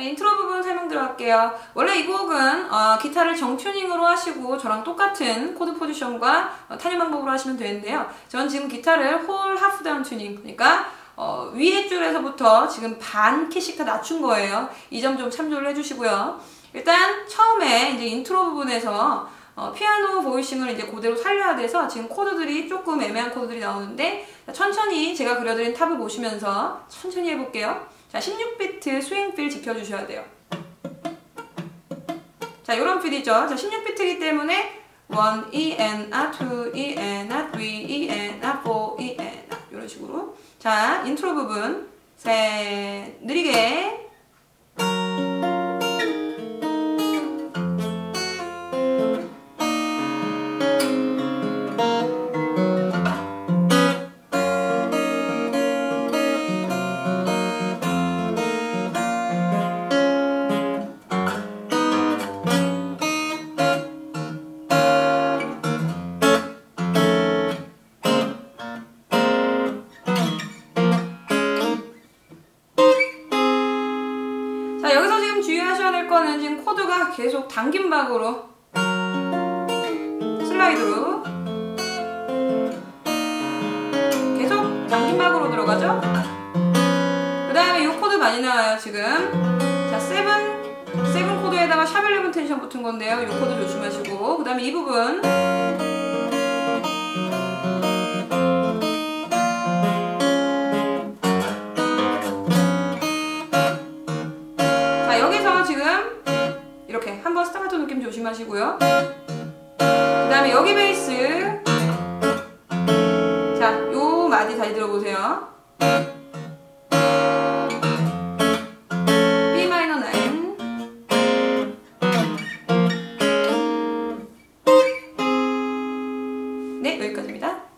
자, 인트로 부분 설명 들어갈게요. 원래 이 곡은 어, 기타를 정튜닝으로 하시고 저랑 똑같은 코드 포지션과 어, 타는 방법으로 하시면 되는데요. 전 지금 기타를 whole half down tuning, 그러니까 어, 위에 줄에서부터 지금 반 키씩 다 낮춘 거예요. 이 점 좀 참조를 해주시고요. 일단 처음에 이제 인트로 부분에서 어, 피아노 voicing을 이제 그대로 살려야 돼서 지금 코드들이 조금 애매한 코드들이 나오는데 천천히 제가 그려드린 tab을 보시면서 천천히 해볼게요. 자, 16비트 swing feel 지켜주셔야 돼요. 자, 요런 필이죠. 자, 16비트이기 때문에 1, E, N, A, 2, E, N, A, 3, E, N, A, 4, E, N, A 이런 식으로 자, 인트로 부분 셋 느리게 자 여기서 지금 주의하셔야 될 거는 지금 코드가 계속 당긴 박으로 슬라이드로 계속 당긴 박으로 들어가죠? 그 다음에 이 코드 많이 나와요 지금. 자 seven seven 코드에다가 sharp 11 tension 붙은 건데요. 이 코드 조심하시고. 그 다음에 이 부분 자 여기서 지금 이렇게 한번 스타카토 느낌 조심하시고요. 그 다음에 여기 베이스. 자 요 마디 다시 들어보세요. B 마이너 9 네, 여기까지입니다.